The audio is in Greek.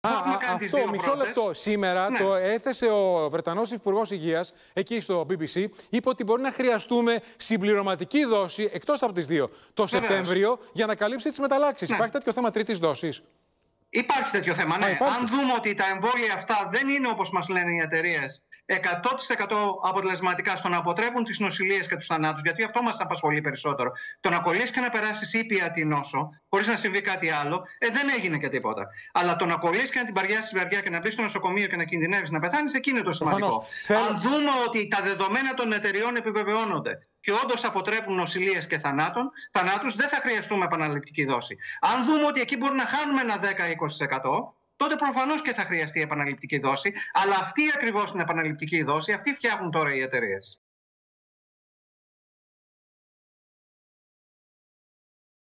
Α, αυτό, μισό λεπτό. Σήμερα ναι. το έθεσε ο Βρετανός Υπουργός Υγείας εκεί στο BBC. Είπε ότι μπορεί να χρειαστούμε συμπληρωματική δόση εκτός από τις δύο το Σεπτέμβριο για να καλύψει τις μεταλλάξεις. Ναι. Υπάρχει τέτοιο θέμα τρίτης δόσης; Υπάρχει τέτοιο θέμα, ναι. Αν δούμε ότι τα εμβόλια αυτά δεν είναι όπως μας λένε οι εταιρείες 100% αποτελεσματικά στο να αποτρέπουν τις νοσηλίες και τους θανάτους, γιατί αυτό μας απασχολεί περισσότερο. Το να κολλήσει και να περάσει ήπια τη νόσο, χωρίς να συμβεί κάτι άλλο, ε, δεν έγινε και τίποτα. Αλλά το να κολλήσεις και να την παριάσεις τη βαριά και να μπεις στο νοσοκομείο και να κινδυνεύεις να πεθάνεις, εκεί είναι το σημαντικό. Αν δούμε ότι τα δεδομένα των εταιριών επιβεβαιώνονται και όντως αποτρέπουν νοσηλίε και θανάτων, θανάτους, δεν θα χρειαστούμε επαναληπτική δόση. Αν δούμε ότι εκεί μπορεί να χάνουμε ένα 10-20%, τότε προφανώς και θα χρειαστεί επαναληπτική δόση. Αλλά αυτή ακριβώς την επαναληπτική δόση, αυτή φτιάχνουν τώρα οι εταιρείες.